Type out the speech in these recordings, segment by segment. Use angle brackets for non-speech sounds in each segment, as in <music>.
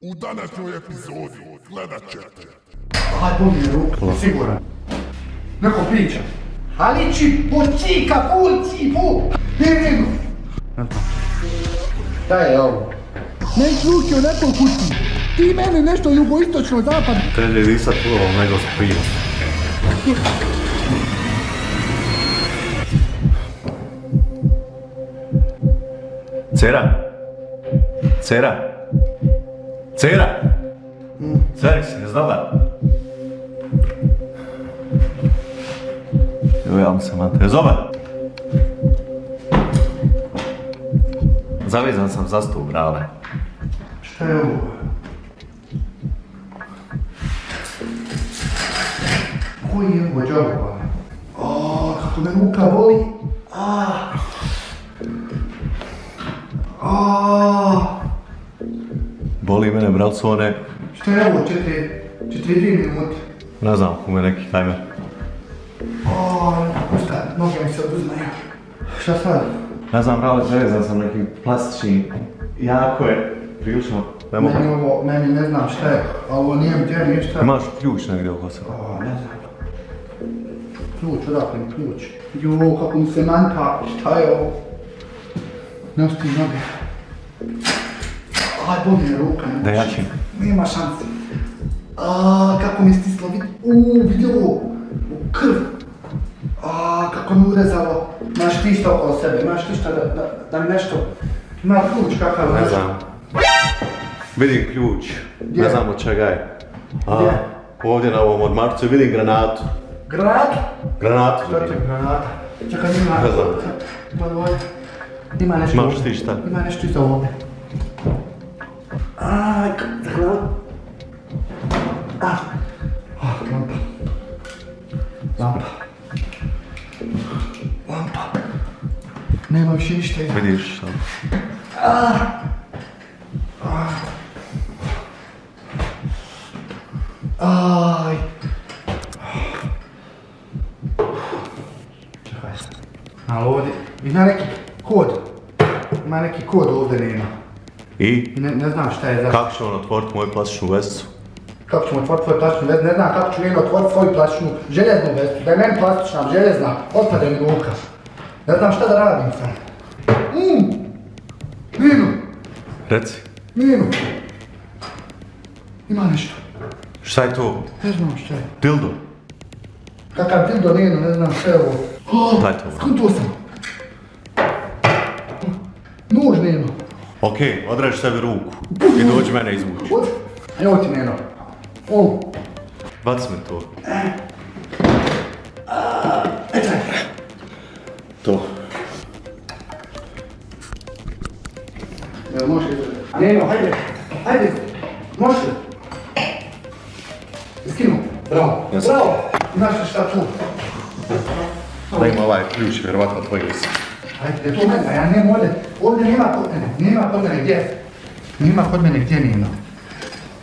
U današnjoj epizodi gledat ćete Aj, boli ruku, siguran. Neko priča. Ali či počika, puci, pu! Ne, ne, ne. Šta je ovo? Ne zvuči o nekom kući. Ti meni nešto jugoistočno zapad. Teže disat puno nego s pivom. Cera? Cera? Cera? Se, jes dobar? Evo ja mu se mate, jes dobar? Zavizan sam za stup, brale. Šta je ovo? Koji je ovo džaba? O, kako me ruka boli. A. Mene, bralcone, Šta je ovo? Četiri, četiri dvije minute. ne znam, u me neki tajmer. O, šta, noge mi se oduzmaju. Šta sad? Ne znam, brale, zavezan sam neki plastični, jako je, prilično, ne mogu. Meni ovo, meni ne znam šta je, ovo nije gdje ništa. Imaš ključ negdje oko sebe. O, ne znam. Ključ, odakle mi ključ? Jo, kako mi se manjka, šta je ovo? Ne osti noge. Aj, boli me ruka. ne Da jačim. Nema šanse. A, kako mi stislo, vidi, uuu, vidi ovo, u krv. A, kako mi urezalo. Imaš ti što oko sebe, imaš ti što da, da, da mi nešto, ima ključ kakav Ne znam. Vidim ključ, Gdje? ne znam od čega je. A, Gdje? ovdje na ovom odmarcu vidim granatu. Granat? Granatu Što vidim. granata? Čekaj, ima, Ne znam. ima ovdje. Ima nešto Imaš ti šta? Ima nešto iza ovdje. Aj, dakle, Ah, ah, lampa. Lampa. Lampa. Nema više ništa iza. Vidiš, sam. Aj. Čekaj. Ali ovdje, ima neki kod. Ima neki kod ovdje nema. I? Ne, ne znam šta je za... Kako će on otvoriti moju plastičnu vesicu? Kako ćemo otvoriti tvoju plastičnu vezu? Ne znam kako ću njeno otvoriti svoju plastičnu željeznu vezu. Da je meni plastična, željezna, otpade mi ruka. Ne znam šta da radim sad. Mm. Nino, Reci, Nino. Ima nešto. šta je to? Ne znam šta je. Dildo? Kakav dildo Nino, ne znam šta je ovo. Oh, Daj to. Skontuo sam. Nož Nino. Okej, odreži sebi ruku i dođi mene izvući. Evo ti Nino. O. Baci mi to. To. Evo može. Nino, hajde. Hajde. Može. Skinu. Bravo. Bravo. Znaš li šta tu? Da ima ovaj ključ, vjerovatno tvoj list. Ajde, to mene, ja nema ovdje. Ovdje nema kod mene. Nema kod mene gdje. Nema kod mene gdje Nino.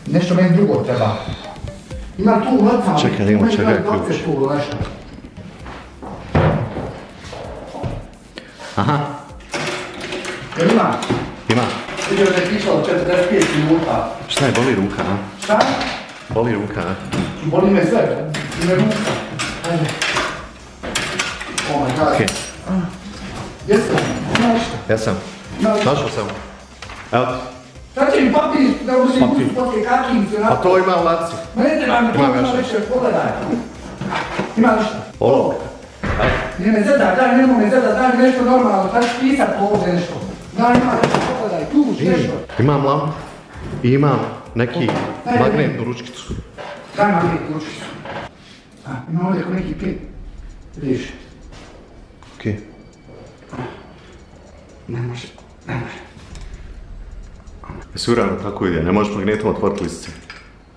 Nešto meni drugo treba. Ima tu lecama. Čekaj, čega je ključ. Tu nešto. Aha, Jel ima? ima. Vidio da je išlo 45 minuta. Šta je, boli ruka, a? Šta? Boli ruka, a? Boli me sve. I me ruka. Ajde. Oh my god. Okej, Jesam, ima ništa. ja sam. Ima ništa. Našao sam. Evo ti. Šta će mi papir da uzim Papir. poslije kakim se A to ima u laci. Ma ne treba mi to, Ima više, pogledaj. Ima ništa. Olovka. Ne me zada, daj, nemoj me zada, daj nešto normalno, ću pisat po ovdje nešto. Daj, ima nešto, pogledaj, tu, nešto. Imam lampu i imam neki magnetnu ručkicu. Daj ručicu. A, ima ovdje neki pet. Vidiš, Okej. Ne može, ne može. Siguran da tako ide, ne možeš magnetom otvoriti lisice.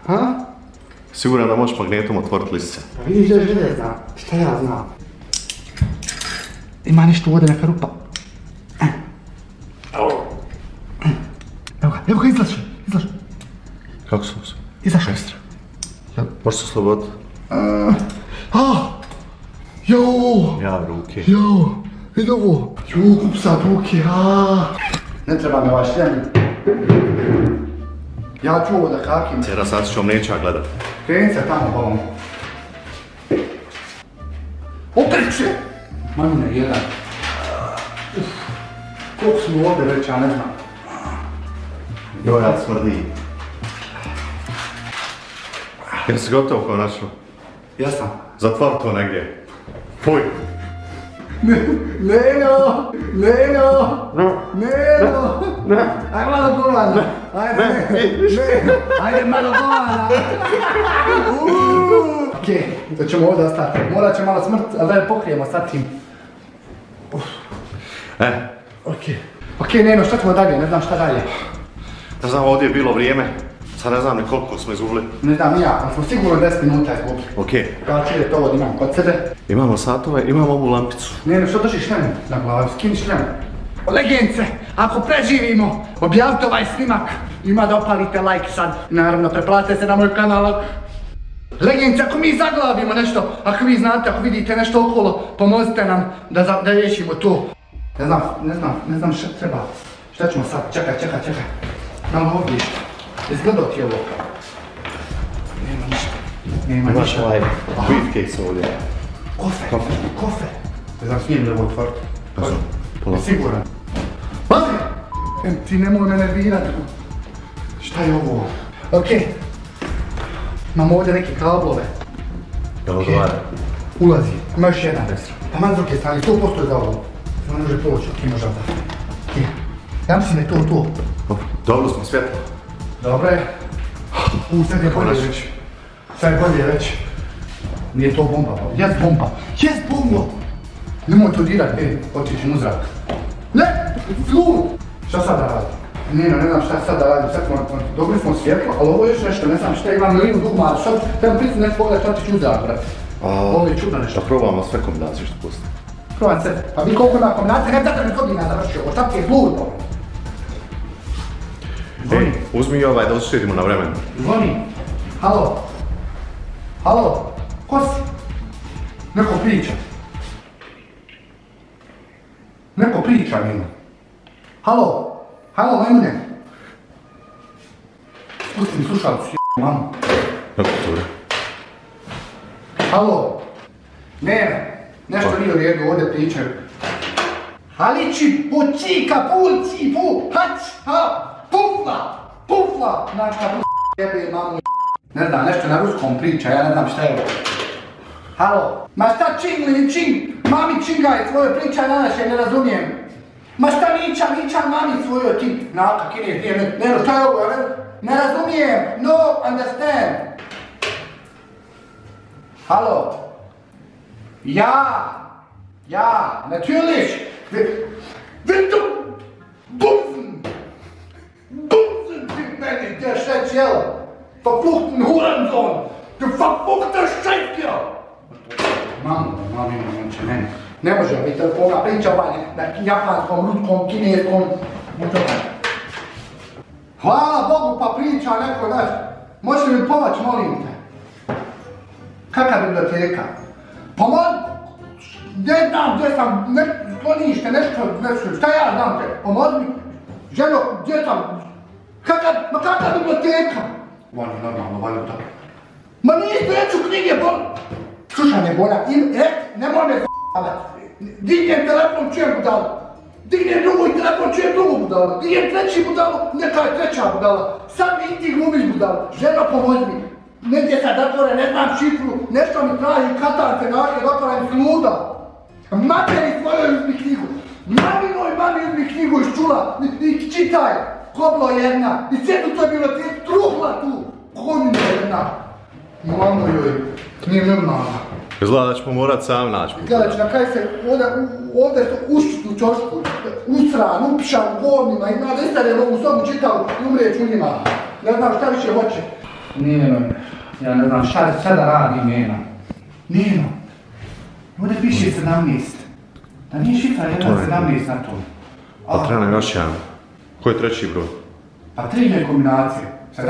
Ha? Siguran da možeš magnetom otvoriti lisice. Pa vidiš da je željezna, šta ja znam. Ima nešto ovdje, neka rupa. Evo ga, evo ga, izlaš, izlaš, Kako su se? izašao. Možeš se osloboditi? Ah! Jo! Ja, ruke. Jo! Vidi ovo! Jo, kupsa ruke, a! Ne treba me vaš šljam. Ja ću ovo da hakim. Cera, sad ću vam neću ja gledat. Kreni se tamo, bolom. Otrče! Mamine, jedan. Uf, koliko smo ovdje već, ja ne znam. Joj, ja smrdi. Jesi gotov konačno? Jesam. Zatvor to negdje. Fuj. Neno! Neno! Neno! Ajde malo govana! Ajde! Neno! Ajde malo govana! <laughs> Okej, to ćemo ovdje ostati. Morat će malo smrt, ali da je pokrijemo sad tim. E, Okej. Okej, Neno, šta ćemo dalje? Ne znam šta dalje. ne znam, ovdje je bilo vrijeme. Sad ne znam ni koliko smo izgubili. Ne znam ja, ali smo sigurno 10 minuta izgubili. Okej. Kao čuje to ovdje imam kod sebe. Imamo satove, imamo ovu lampicu. Neno, što držiš šlem na glavi? Skini šlem. Legence, ako preživimo, objavite ovaj snimak. Ima da opalite like sad. Naravno, preplatite se na moj kanal. Legence, ako mi zaglavimo nešto, ako vi znate, ako vidite nešto okolo, pomozite nam da, za- da riješimo to. Ne znam, ne znam, ne znam šta treba. Šta ćemo sad? Čekaj, čekaj, čekaj. Malo ovdje. Izgledao ti je ovo. Nema ništa. Nema Imaš ništa. ovaj briefcase ovdje. Kofe, kofe. Ne znam, smijem li ovo otvoriti. Ne znam, polako. Siguran. Pazi! Em, ti nemoj me nervirat. Šta je ovo? Okej. Imamo ovdje neke kablove. Jel odgovara? Ulazi. Ima još jedan. Taman s druge strane, 100% je za ovo. Ne može proći, okej, može ovdje. Okej. Ja mislim da je to to. Dobro smo svjetlo. Dobro je. U, sad je bolje već. Sad je bolje već. Nije to bomba, pa. Jes bomba. Jes bomba. Nemoj to dirat, ej, otići u zrak. Ne, flur. Šta sad da radim? Ne, ne znam šta sad da radim, sad smo, dobili smo svjetlo, ali ovo je još nešto, ne znam šta imam livu dugma, ali sad trebam pricu nešto pogledat šta ti ću zrak, brate. Ovo je čudno nešto. Da probamo sve kombinacije što pusti. Probam se, pa vi koliko ima kombinacije, ne zato mi godina završio, ovo šta ti je flur, to? Ej, uzmi i ovaj da uštedimo na vremenu. Zvoni. Halo. Halo. Ko si? Neko priča. Neko priča Nino. Halo. Halo, majmune. Spusti mi slušalcu, s***, mamu. Kako to je? Halo. Ne, nešto nije u redu, ovdje pričaju. Halići, počika, pulci, pu, hać, ha, pufla, pufla, znaš kako jebe mamu Ne znam, nešto na ruskom priča, ja ne znam šta je ovo. Halo, ma šta čingli, čing, mami čingaj svoje priča na naše, ne razumijem. Ma šta niča, niča mami svoje, ti, naka, kine, nije, ne, ne, šta je ovo, ne, ne razumijem, no understand. Hallo? Ja! Ja, natürlich! Wenn du Bumsen! Scheißjell! Verfluchten Hurensohn! Du verfluchter Scheißjell! Mamo, mami, momče, ne. Ne može biti ova priča ovaj na japanskom, ruskom, kineskom. Hvala Bogu pa priča neko, znaš. Možeš mi pomoć, molim te? Kakva biblioteka? Pa moj, ne znam gdje sam, ne, sklonište, nešto, nešto, šta ja znam te, pomozi mi, ženo, gdje sam, kakva, ma kakva biblioteka? Vani, normalno, valjda. Ma nije neću knjige, bol... Slušaj me, Bona, im, e, nemoj me z***avat. Dignem telefon, čujem budalu. Dignem drugi telefon, čujem drugu budalu. Dignem treći budalu, neka je treća budala. Sad mi i ti glumiš budalu. Ženo, pomozi mi. Negdje sad zatvore, ne znam šifru, nešto mi traži katance, nakon otvoram si luda. Materi svojoj uzmi knjigu. Maminoj mami uzmi knjigu iz čula i, i čitaj. Koblo jedna. I sjedu to je bilo ti truhla tu. Konina jedna. Mamo joj, nije normalno. Izgleda da ćemo morat sam naći put. Gledaj, na kraj se ovdje, ovdje što ušut u čošku, usran, upšan, govnima, ima da istane ovu sobu čitavu i umrijeć u njima. Ne znam šta više hoće. Nino, ja ne znam šta, šta da radi Nino. Nino, ovdje piše 17. Da nije šifra To jedan je- 17 na tom. Pa treba nam još jedan. Koji je treći broj? Pa tri je kombinacije. 17,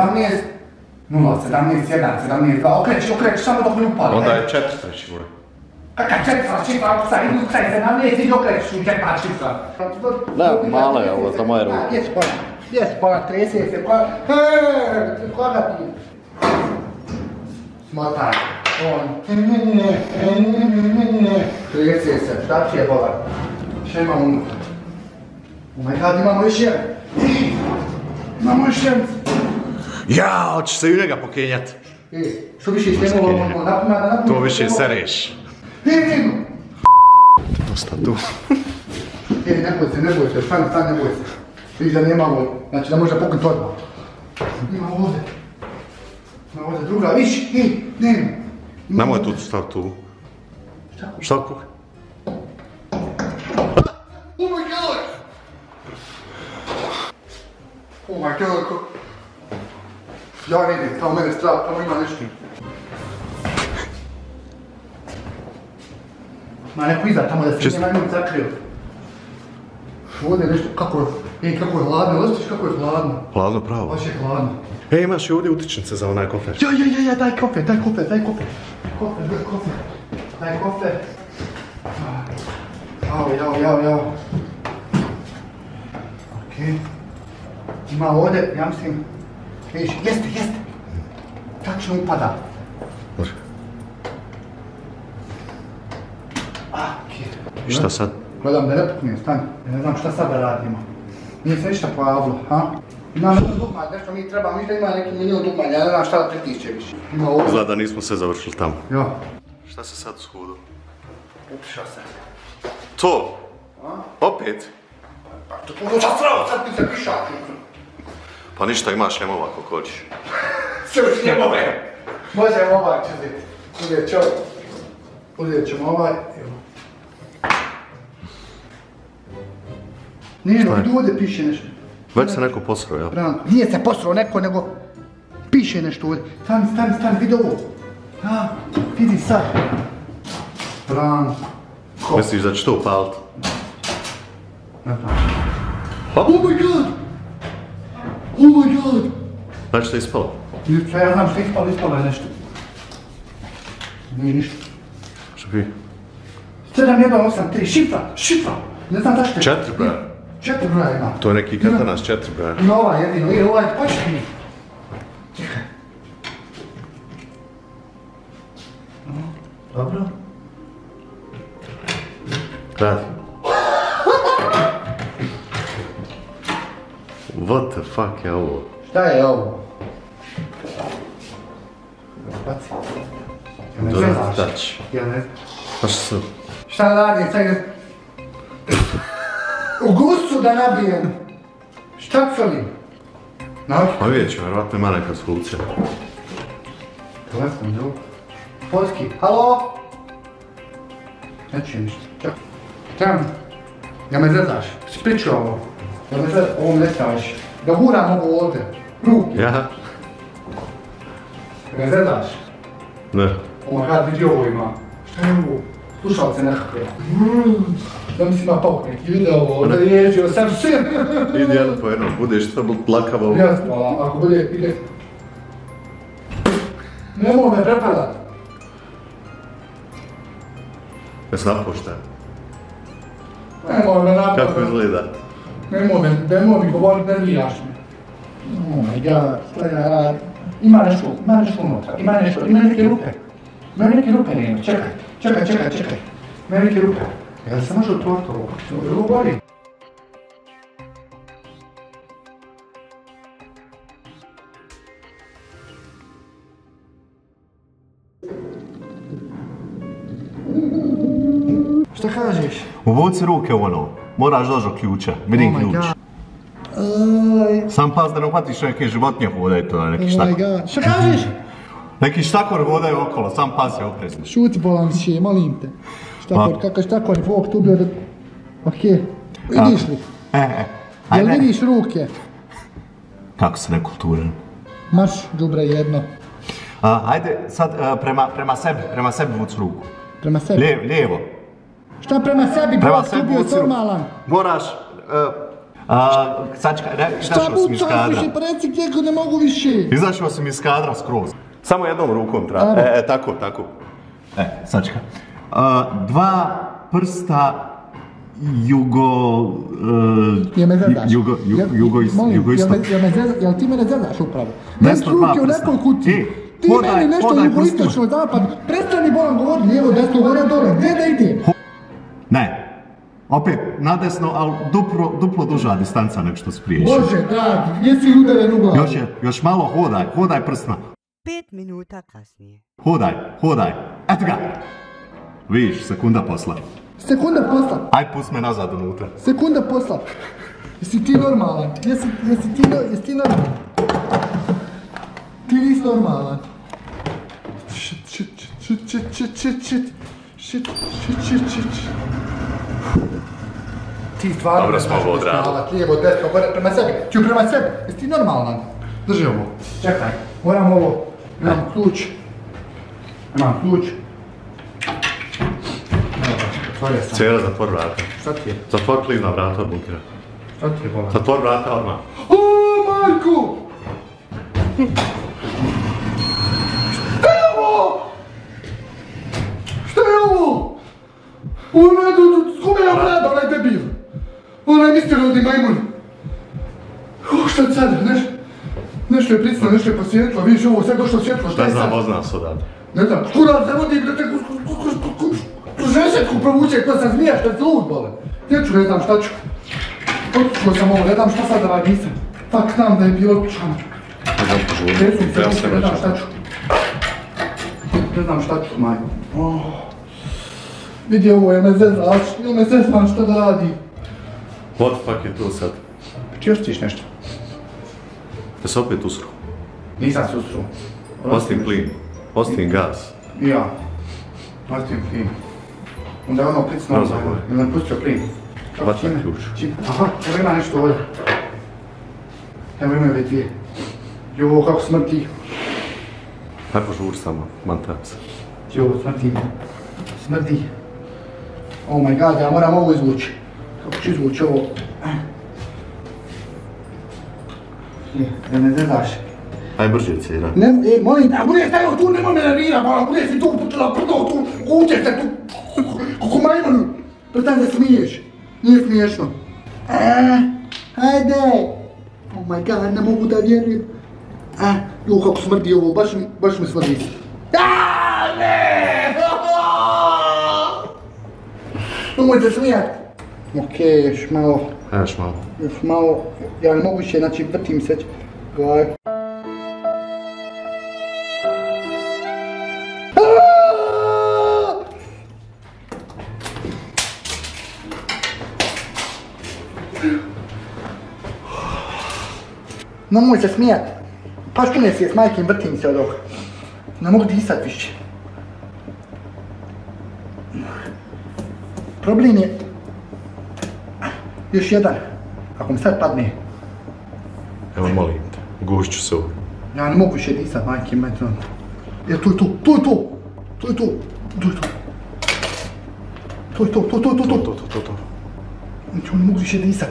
0, 17, 1, 17, 2, okreći, okreći, samo dok ne upali. Onda je četiri treći broj. Kaka četva šifra, sad idu sad se nam nije ti okrećiš u četva šifra. Da, mala je ovo, za moje ruke. Jes, pa, jes, pa, trese se, pa, eee, špagati. Smotaj. On. Ne, ne, ne, ne, ne, ne, ne, ne. Trese se, šta će je bolan? Šta imamo unutra? Oh my god, imamo još jedan. Imamo još jedan. Ja, hoćeš se i njega pokenjat. E, što više ono, napuna, napuna. To više sereš. E, ne, Dosta tu. E, ne boj se, ne boj se, stani, stani, ne boj se. Vidiš da nema ovo, znači da može pokrit odmah. Ima ovdje. Ima ovdje druga, viš, e, ne, ne. Ima Nemoj tu stav tu. Šta? Šta kuka? Oh my god! Oh my god, ko... Ja ne idem, tamo mene strah, tamo ima nešto. Ma neko iza tamo da se Čisto. nije na njim zakrio. Ovdje je nešto, kako je, ej, kako je hladno, osjećaš kako je hladno. Hladno pravo. Baš je hladno. E, imaš i ovdje utičnice za onaj kofer. Ja, ja, ja, ja, daj kofe, daj kofe, daj kofe. Kofe, daj kofe. Daj kofe. Jao, jao, jao, jao. Okej. Ima ovdje, ja mislim, vidiš, jeste, jeste. Tačno upada. Može. A. I šta sad? Gledam da ne pukne, stani. Ja ne znam šta sad da radimo. Nije se ništa pojavilo, ha? Ima nešto dugmalj, nešto mi treba, mi ima neki milijun dugmalja, ja ne znam šta da pritišće više. Ima ovdje. Izgleda da nismo sve završili tamo. Ja. Šta se sad skudu? Upišao se. To? Opet? Pa to puno čas sad ti se piša. Pa ništa, imaš ljemova ako hoćeš. <laughs> Sve u njemove. Možemo ovaj čuzit. Uzet ću. Uzet ćemo ovaj. Evo. Nije, ovdje piše nešto. Već se neko posrao, jel? Branko, nije se posrao neko, nego piše nešto ovdje. Stani, stani, stani, vidi ovo. A, vidi sad. Branko. Misliš da će to upalit? Ne znam. Oh my god! Oh my god! Znači te ispalo? Ništa, ja znam što je ispalo, ispalo je nešto. Nije ništa. Što bi? 7183, šifra, šifra. Ne znam zašto. je. Četiri, bre. Četiri broja ima. To je neki katanas, četiri, bre. Ima ovaj jedino, i ovaj, počekaj mi. Čekaj. Dobro. Radi. What the fuck je ovo? Šta je ovo? Baci. Ja ne touch. Ja ne znam. Pa što? Šta radim, sad. U gusu da nabijem. Šta? Naći. Pa vidjet ću, vjerovatno ima neka solucija. Telefon, drug. Poljski, halo? Ne čujem ništa. Čak. Trebam. Ja me zezaš. Spriču ovo. Ja ne staviš. Da guram ovo ovdje. Ruke. Ja? Ja me zezaš. Ne. Ovo kad vidi ovo ima. Šta je ovo? Slušalce nekakve. Da mi si ima pauk neki video ovo. Da ježio sam sve. Idi jedno po jedno, budeš to plakavo. Jasno, a ako bude, ide... Nemoj me prepadat. Jes napušten. Nemoj me napadat. Kako izgleda? Nemoj me, nemoj mi govorit, nerviraš me. Oh my god, ja? Ima nešto, ima nešto unutra, ima nešto, ima neke rupe. Ima neke rupe, nema, čekaj, čekaj, čekaj, čekaj. Ima neke rupe. Jel se može otvoriti ovo? Ovo gori? Šta kažeš? Uvuci ruke u ono. Moraš doći do ključa. Vidim Oh ključ. Aj, Sam pas da ne uhvatiš neke životinje hodaju to, neki oh my štakor. god. Šta kažeš? <laughs> Neki štakor hodaju okolo, sam pas je oprezni. Šuti bolancije, molim te. Štakor, Ma. kakav štakor, Bog tu bio da... Okej. Vidiš li? E, e. Jel Ajde. vidiš ruke? Kako se nekulturan. Marš, đubre jedno. A, ajde sad a, prema, prema sebi, prema sebi vuci ruku. Prema sebi. Lijevo, lijevo. Šta prema sebi, Prema sebi bio normalan? Moraš... A, a, sačekaj, ne, Šta izašao sam iz kadra. više, pa reci gdje ne mogu više. Izašao sam iz kadra skroz. Samo jednom rukom treba. E, e, tako, tako. E, sačekaj. A, dva prsta jugo... e, Jel me zezaš? Jugo, ju- Jel- jugo, is- molim, jugoistok. Jel, me- jel, me jel ti mene zezaš upravo? Desno dva ruke u prsta. nekoj kutiji. E, Ti hodaj- meni nešto jugoistočno zapad. Prestani bolam govorit lijevo, desno, gore, dole. Gdje da idem? Ne. Opet, nadesno, ali duplo, duplo duža distanca nego što spriješ. Bože, dragi, jesi udaren u glavu. Još je, još malo hodaj, hodaj prstima. Pet minuta kasnije. Hodaj, hodaj. Eto ga. Viš, sekunda posla. Sekunda posla. Aj, pust me nazad unutra. Sekunda posla. Jesi ti normalan? Jesi, jesi ti, no- jesi ti normalan? Ti nisi normalan. Shit, shit, shit, shit, shit, shit, shit. Shit, shit, shit, shit. Ti stvarno Dobro smo ovo odradili. lijevo, desno, gore, prema sebi. Ću prema sebi. Jesi ti normalan? Drži ovo. Čekaj, moram ovo. Imam ključ. Imam ključ. Otvorio sam. Cera, zatvor vrata. Šta ti je? Zatvor klivna vrata od bunkera. Šta ti je bolan? Zatvor vrata odmah. O, Marko! Šta je ovo? Šta je ovo? Ona je skumila vlada, onaj debil. Ona je misteriozni majmun. O, šta sad, neš? Nešto je pricno, nešto je posvjetlo, vidiš ovo, sve došlo svjetlo, šta Ne je znam, sad? ozna se odavde. Ne znam, ne vodi, da te žešetku provuče, ko sam zmija, što je lud, bole. Gdje ću, ne znam šta ću. Otišao sam ovo, ne znam šta sad da radim, nisam. Tak znam da je bilo. Ne znam se, uopće ne znam šta ću. Ne znam šta ću, majko. Oh. Vidi ovo, je zezaš, jel me zezaš šta da radi. What the fuck je tu sad? Či još ćeš nešto? Da se opet usru. Nisam susru. Ostim plin. Ostim gas. Ja. Ostim plin. Onda je ono pricno, No, zaboj. jel nam pustio plin? Čime? ključ. Čim? Aha, evo ima nešto ovdje. Evo ima ove dvije. Jo, kako smrti. Aj požur samo, mantam se. Jo, smrti. Smrti. Oh my god, ja moram ovo izvući. Kako ću izvući ovo? Je, da ne zezaš. Aj brže cera. Ne, e, molim te, ako budeš stajao tu, nemoj me nervira, moram, budeš si tu putila prdo, tu, kućeš se tu, kako majmun, pretend da smiješ, nije smiješno. E, hajde, oh my god, ne mogu da vjerujem. E, ju, kako smrdi ovo, baš mi, baš mi smrdi. Nemoj se smijat. Okej, još malo, Aj još malo. još malo, ja ne mogu više, znači vrtim se. Gledaj. Nemoj se smijat. Paš tu ne si s majkim, vrtim se od ovoga. Ne mogu disat više. Problem je... Još jedan. Ako mi sad padne, Evo molim te, gušću se u. ja ne mogu više disat, majke, majke. Je, tu je tu, tu je tu. Tu je tu, tu je tu. Tu je tu, tu, tu, tu, tu. To, to, to, to. Znači, ne mogu više disat.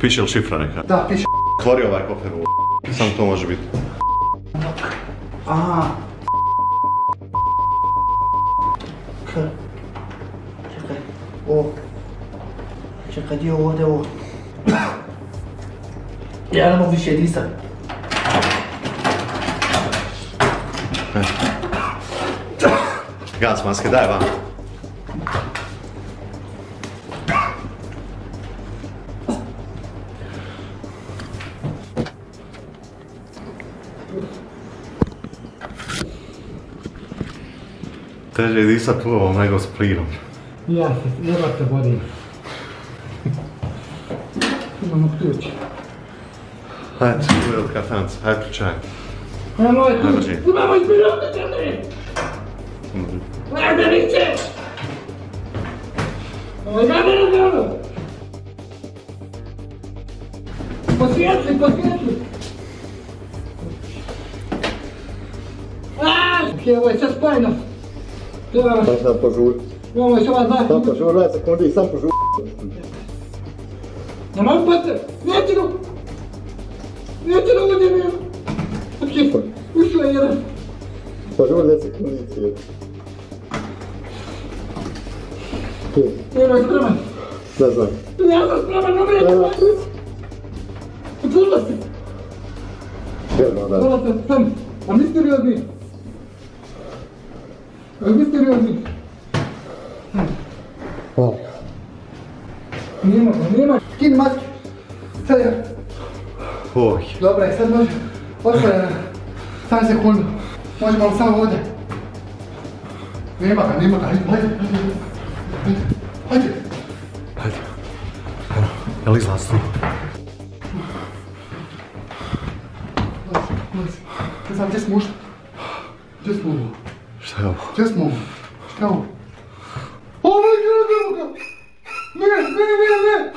Piše li šifra neka? Da, piše. Otvori ovaj kofer u Samo to može biti. A. K. Čekaj. O. Čekaj, gdje je ovo, ovdje ovo? Ja ne mogu više disat. Gas maske, daj van. Teže je disat u ovom nego s plinom. Ja se, jedva se borim. Imamo ključ. Hajde, od katanca, hajde pričaj. Nemoj, Najbrži. imamo izbirati tebe! Ajde, niče! Ajde, ajde, ajde! Posvijetli, posvijetli! Aaaa! Ovo je sve spojeno. Treba vas, Sam požuri. ovo je ova dva Sam požuri, 20 sekundi, sam požuri. Nema upate! Neću da... Neću da uđem ja! Ok, ušao je jedan. Pa Požuri 10 sekundi. Okej, Evo je spreman. ne znam. Ja sam spreman, dobro je. Evo, Otvorila se. Evo, da. Otvorila se, sam. A misteriozni. A misteriozni. Hvala. Nema, nema. Skini masku. Sad ja. Oj. Dobro je, sad može. Otvore. Sam sekundu. Može malo samo ovdje. Nema ga, nema ga. Hajde, hajde, hajde. Hajde. Hajde. Evo, je li izlazno? Ulazi. Ne znam, gdje smo ušli? Gdje smo ovo? Šta je ovo? Gdje smo ovo? Šta je ovo? Oh my god, evo ga! Ne, ne, ne, ne!